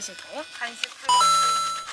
드실까요? 간식 집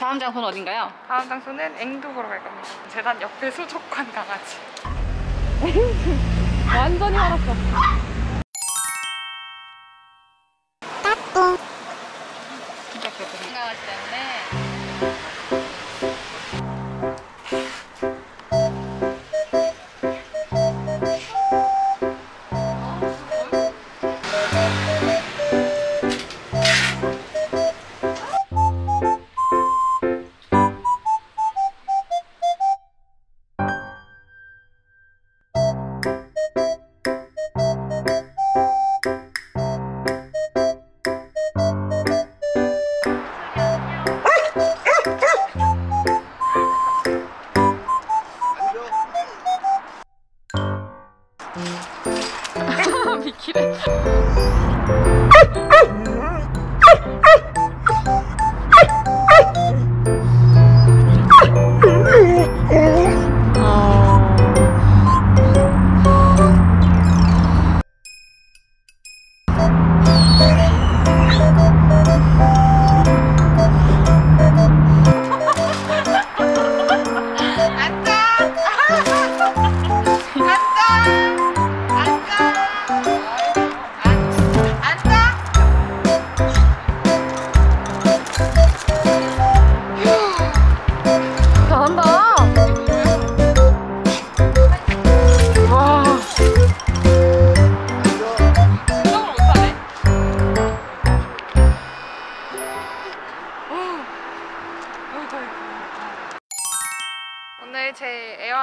다. 다음 장소는 어딘가요? 다음 장소는 앵두 보러 갈 겁니다. 재단 옆에 수족관 강아지. 완전히 화났어. 생각하기 때문에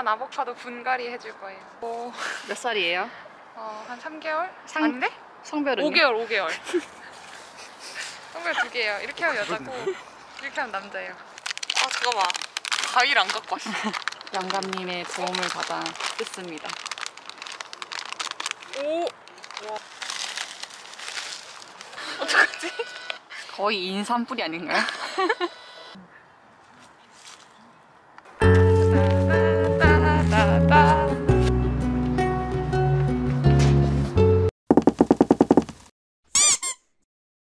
꼭 봐도 분갈이 해줄 거예요. 오, 몇 살이에요? 어, 한 3개월? 상- 아닌데? 성별은? 5개월, 5개월. 성별 두 개예요. 이렇게 하면 여자고, 이렇게 하면 남자예요. 아, 잠깐만. 과일 안 갖고 왔어. 영감님의 도움을 받아 뜯습니다. 오! 와. 어떡하지? 거의 인삼 뿌리 아닌가요?